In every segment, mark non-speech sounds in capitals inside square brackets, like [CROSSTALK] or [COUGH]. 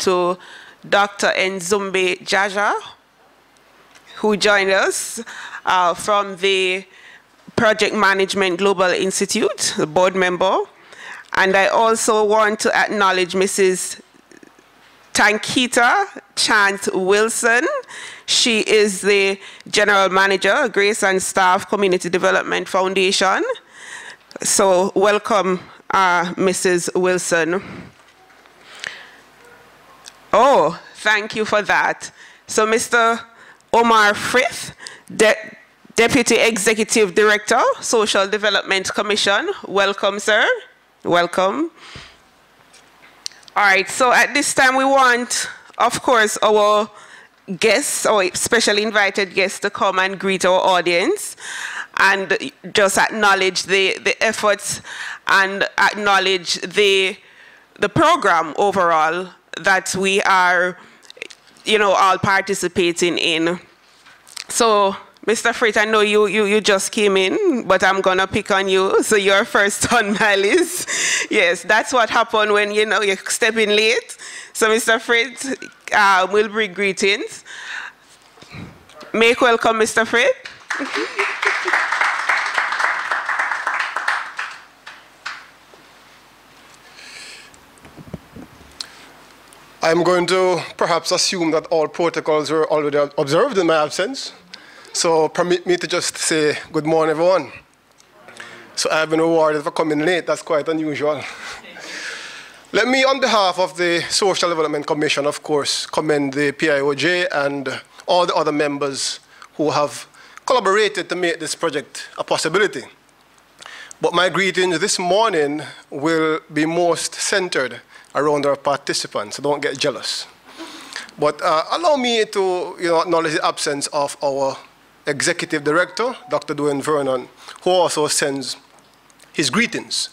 to Dr. Nzumbi Jaja, who joined us uh, from the Project Management Global Institute, the board member. And I also want to acknowledge Mrs. Tankita Chant Wilson. She is the General Manager, Grace and Staff Community Development Foundation. So welcome, uh, Mrs. Wilson. Oh, thank you for that. So Mr. Omar Frith, De Deputy Executive Director, Social Development Commission. Welcome, sir. Welcome. All right, so at this time we want, of course, our guests, our specially invited guests to come and greet our audience and just acknowledge the, the efforts and acknowledge the, the program overall that we are, you know, all participating in. So, Mr. Frith, I know you, you, you just came in, but I'm gonna pick on you. So you're first on [LAUGHS] my list. yes, that's what happened when, you know, you're stepping late. So Mr. Frith, uh, will bring greetings. Make welcome, Mr. Frith. [LAUGHS] I'm going to perhaps assume that all protocols were already observed in my absence. So permit me to just say good morning, everyone. So I've been rewarded for coming late. That's quite unusual. Let me, on behalf of the Social Development Commission, of course, commend the PIOJ and all the other members who have collaborated to make this project a possibility. But my greetings this morning will be most centered around our participants, so don't get jealous. But uh, allow me to you know, acknowledge the absence of our executive director, Dr. Dwayne Vernon, who also sends his greetings.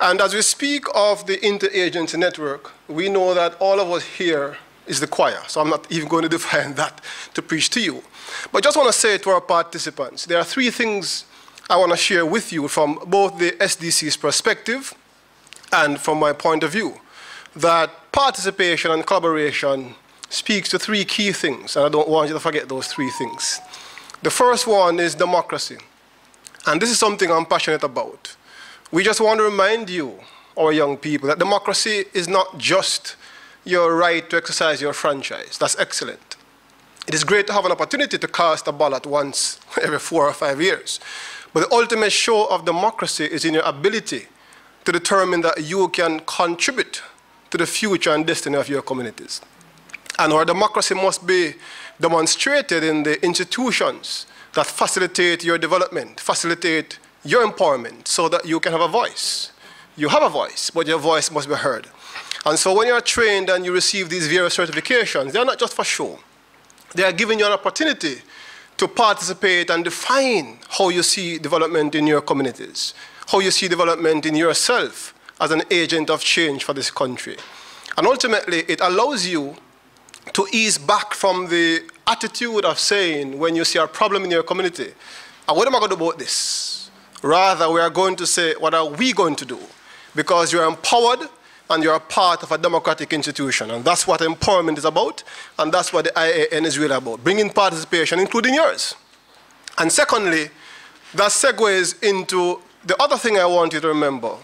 And as we speak of the interagency network, we know that all of us here is the choir, so I'm not even going to [LAUGHS] define that to preach to you. But I just want to say to our participants, there are three things I want to share with you from both the SDC's perspective and from my point of view that participation and collaboration speaks to three key things, and I don't want you to forget those three things. The first one is democracy, and this is something I'm passionate about. We just want to remind you, our young people, that democracy is not just your right to exercise your franchise. That's excellent. It is great to have an opportunity to cast a ballot once [LAUGHS] every four or five years. But the ultimate show of democracy is in your ability to determine that you can contribute to the future and destiny of your communities. And our democracy must be demonstrated in the institutions that facilitate your development, facilitate your empowerment, so that you can have a voice. You have a voice, but your voice must be heard. And so when you're trained and you receive these various certifications, they're not just for show. They are giving you an opportunity to participate and define how you see development in your communities, how you see development in yourself, as an agent of change for this country. And ultimately, it allows you to ease back from the attitude of saying, when you see a problem in your community, uh, what am I going to do about this? Rather, we are going to say, what are we going to do? Because you're empowered and you're part of a democratic institution. And that's what empowerment is about, and that's what the IAN is really about, bringing participation, including yours. And secondly, that segues into the other thing I want you to remember,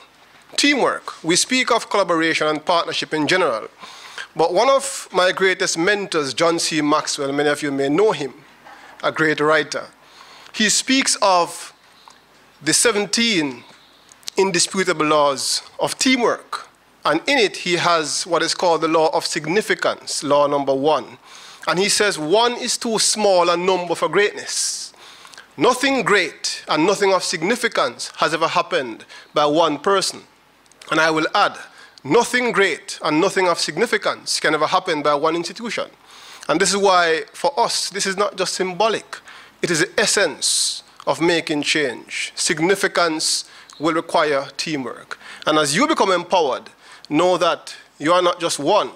teamwork. We speak of collaboration and partnership in general. But one of my greatest mentors, John C. Maxwell, many of you may know him, a great writer, he speaks of the 17 indisputable laws of teamwork. And in it, he has what is called the law of significance, law number one. And he says, one is too small a number for greatness. Nothing great and nothing of significance has ever happened by one person. And I will add, nothing great and nothing of significance can ever happen by one institution. And this is why, for us, this is not just symbolic, it is the essence of making change. Significance will require teamwork. And as you become empowered, know that you are not just one,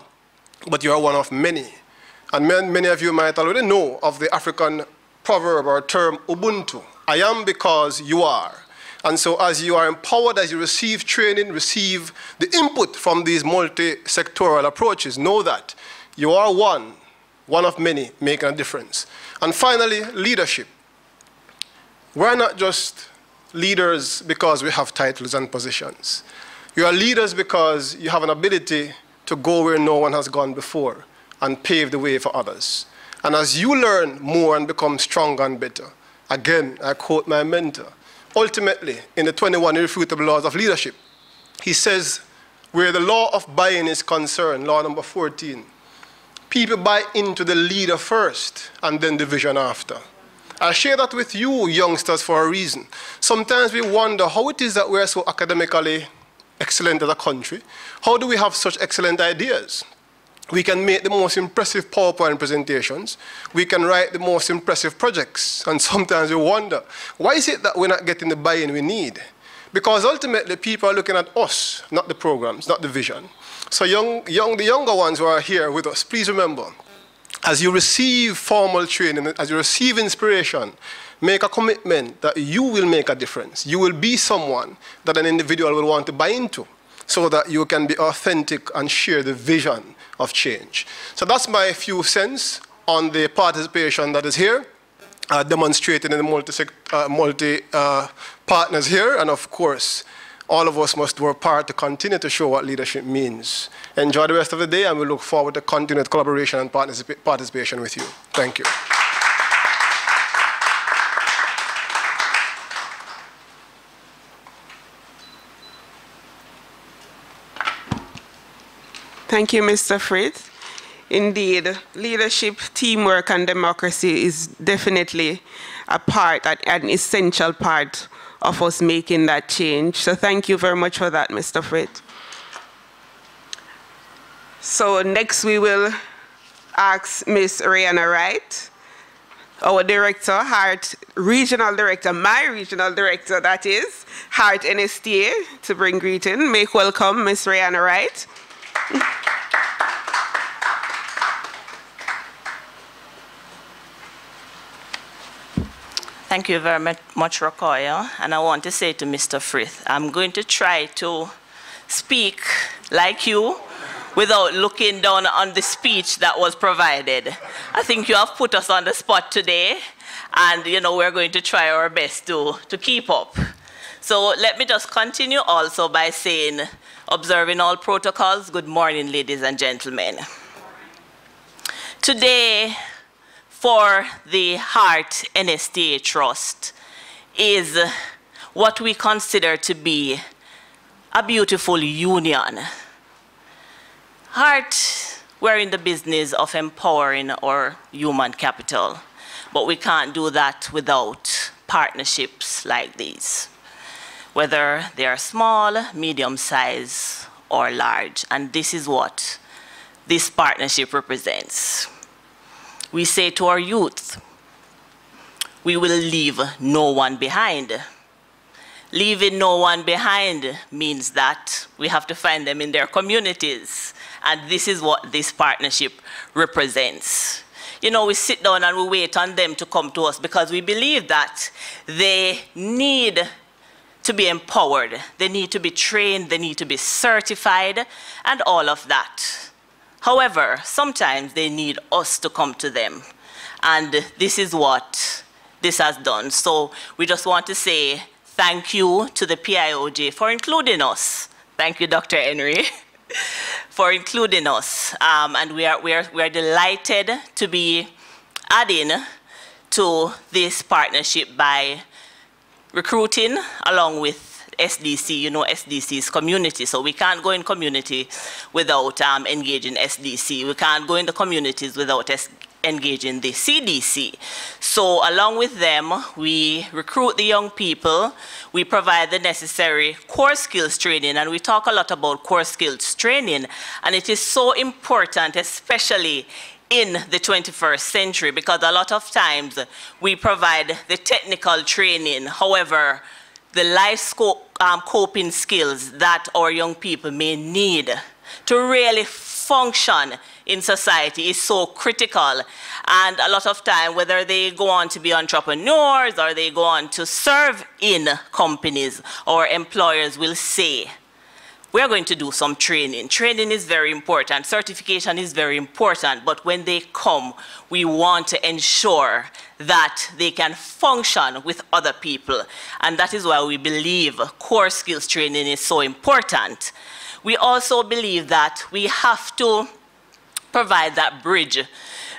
but you are one of many. And many of you might already know of the African proverb or term Ubuntu. I am because you are. And so as you are empowered, as you receive training, receive the input from these multi-sectoral approaches, know that you are one, one of many, making a difference. And finally, leadership. We're not just leaders because we have titles and positions. You are leaders because you have an ability to go where no one has gone before and pave the way for others. And as you learn more and become stronger and better, again, I quote my mentor, ultimately, in the 21 irrefutable laws of leadership, he says, where the law of buy-in is concerned, law number 14, people buy into the leader first and then the vision after. I share that with you, youngsters, for a reason. Sometimes we wonder how it is that we're so academically excellent as a country. How do we have such excellent ideas? We can make the most impressive PowerPoint presentations. We can write the most impressive projects. [LAUGHS] And sometimes we wonder, why is it that we're not getting the buy-in we need? Because ultimately, people are looking at us, not the programs, not the vision. So young, young, the younger ones who are here with us, please remember, as you receive formal training, as you receive inspiration, make a commitment that you will make a difference. You will be someone that an individual will want to buy into so that you can be authentic and share the vision of change. So that's my few cents on the participation that is here, uh, demonstrated in the multi, uh, multi uh, partners here, and of course, all of us must do our part to continue to show what leadership means. Enjoy the rest of the day, and we look forward to continued collaboration and particip participation with you. Thank you. Thank you, Mr. Frith. Indeed, leadership, teamwork, and democracy is definitely a part, an essential part of us making that change. So thank you very much for that, Mr. Frith. So next we will ask Ms. Rihanna Wright, our director, Heart Regional Director, my regional director, that is, Heart NSTA, to bring greeting. Make welcome Ms. Rihanna Wright. [LAUGHS] Thank you very much, Rokoya. And I want to say to Mr. Frith, I'm going to try to speak like you without looking down on the speech that was provided. I think you have put us on the spot today, and you know we're going to try our best to, to keep up. So let me just continue also by saying Observing all protocols, good morning, ladies and gentlemen. Today, for the Heart NSTA Trust, is what we consider to be a beautiful union. Heart, we're in the business of empowering our human capital, but we can't do that without partnerships like these whether they are small, medium size, or large. And this is what this partnership represents. We say to our youth, we will leave no one behind. Leaving no one behind means that we have to find them in their communities. And this is what this partnership represents. You know, we sit down and we wait on them to come to us because we believe that they need to be empowered. They need to be trained, they need to be certified, and all of that. However, sometimes they need us to come to them. And this is what this has done. So we just want to say thank you to the PIOJ for including us. Thank you, Dr. Henry, [LAUGHS] for including us. Um, and we are, we, are, we are delighted to be adding to this partnership by recruiting along with SDC, you know SDC is community. So we can't go in community without um, engaging SDC. We can't go in the communities without engaging the CDC. So along with them, we recruit the young people, we provide the necessary core skills training, and we talk a lot about core skills training, and it is so important, especially in the 21st century because a lot of times we provide the technical training. However, the life scope, um, coping skills that our young people may need to really function in society is so critical. And a lot of time, whether they go on to be entrepreneurs or they go on to serve in companies or employers will say, we're going to do some training. Training is very important. Certification is very important. But when they come, we want to ensure that they can function with other people. And that is why we believe core skills training is so important. We also believe that we have to provide that bridge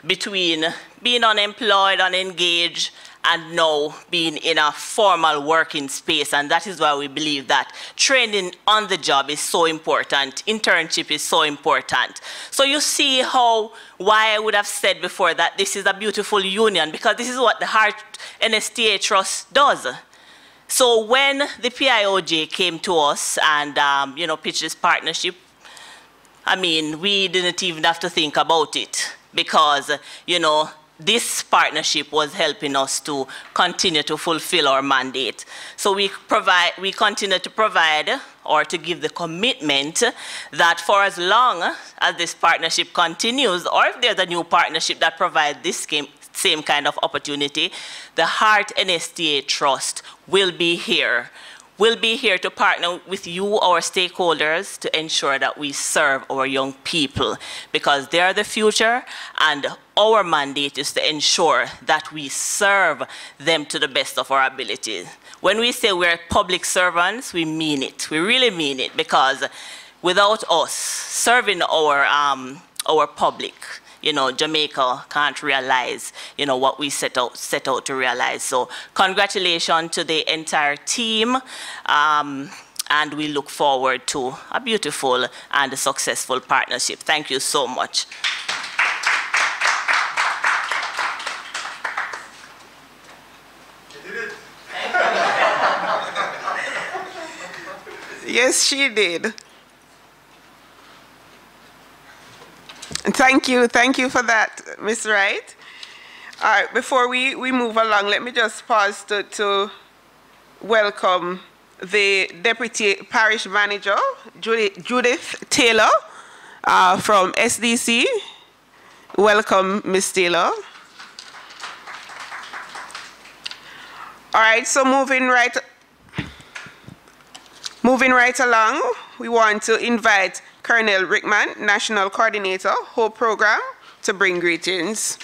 between being unemployed, unengaged, and now being in a formal working space. And that is why we believe that training on the job is so important. Internship is so important. So you see how, why I would have said before that this is a beautiful union, because this is what the Heart NSTA Trust does. So when the PIOJ came to us and, um, you know, pitched this partnership, I mean, we didn't even have to think about it because, you know, this partnership was helping us to continue to fulfill our mandate. So we provide, we continue to provide or to give the commitment that for as long as this partnership continues, or if there's a new partnership that provides this same kind of opportunity, the Heart NSTA Trust will be here We'll be here to partner with you, our stakeholders, to ensure that we serve our young people because they are the future and our mandate is to ensure that we serve them to the best of our abilities. When we say we're public servants, we mean it. We really mean it because without us serving our, um, our public, you know, Jamaica can't realize, you know, what we set out, set out to realize. So congratulations to the entire team. Um, and we look forward to a beautiful and a successful partnership. Thank you so much. yes, she did. Thank you. Thank you for that, Ms. Wright. All right, before we, we move along, let me just pause to, to welcome the Deputy Parish Manager, Judith Taylor, uh, from SDC. Welcome, Ms. Taylor. All right, so moving right, moving right along, we want to invite Colonel Rickman, National Coordinator, Hope Program, to bring greetings.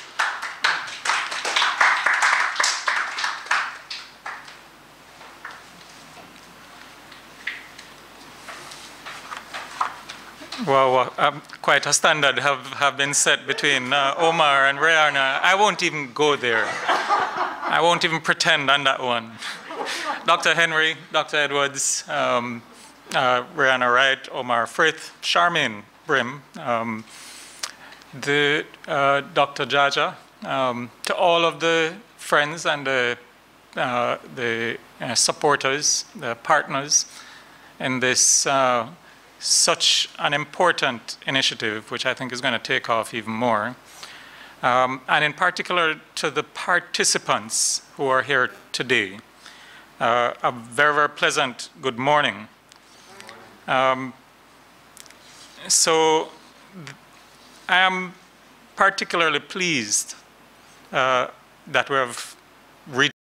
Well, um, quite a standard have, have been set between uh, Omar and Rihanna. I won't even go there. I won't even pretend on that one. [LAUGHS] Dr. Henry, Dr. Edwards, um, uh, Rihanna Wright, Omar Frith, Charmaine Brim, um, the, uh, Dr. Jaja, um, to all of the friends and the, uh, the uh, supporters, the partners in this uh, such an important initiative, which I think is going to take off even more. Um, and in particular to the participants who are here today. Uh, a very, very pleasant good morning. Um, so I am particularly pleased uh, that we have